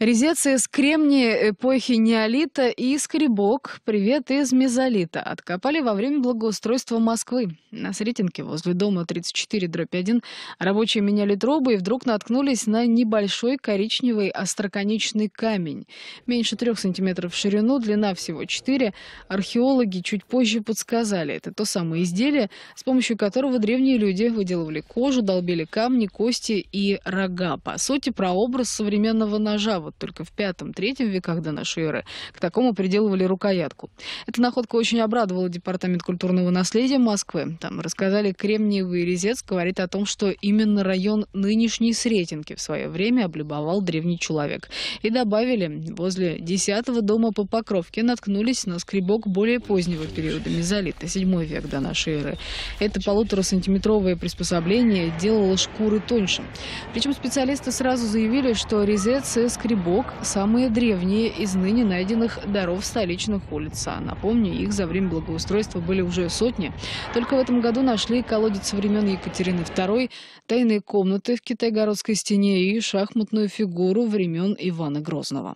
Резец из кремния эпохи неолита и скребок «Привет из мезолита» откопали во время благоустройства Москвы. На Сретенке возле дома 34-1 рабочие меняли трубы и вдруг наткнулись на небольшой коричневый остроконечный камень. Меньше трех сантиметров в ширину, длина всего 4. Археологи чуть позже подсказали. Это то самое изделие, с помощью которого древние люди выделывали кожу, долбили камни, кости и рога. По сути, прообраз современного ножа вот только в пятом-третьем веках до нашей эры к такому приделывали рукоятку. Эта находка очень обрадовала Департамент культурного наследия Москвы. Там рассказали, кремниевый резец говорит о том, что именно район нынешней Сретенки в свое время облюбовал древний человек. И добавили, возле десятого дома по Покровке наткнулись на скребок более позднего периода мезолита, 7 век до нашей эры. Это полуторасантиметровое приспособление делало шкуры тоньше. Причем специалисты сразу заявили, что резец и скребок Грибок – самые древние из ныне найденных даров столичных улиц. А напомню, их за время благоустройства были уже сотни. Только в этом году нашли колодец времен Екатерины II, тайные комнаты в Китайгородской стене и шахматную фигуру времен Ивана Грозного.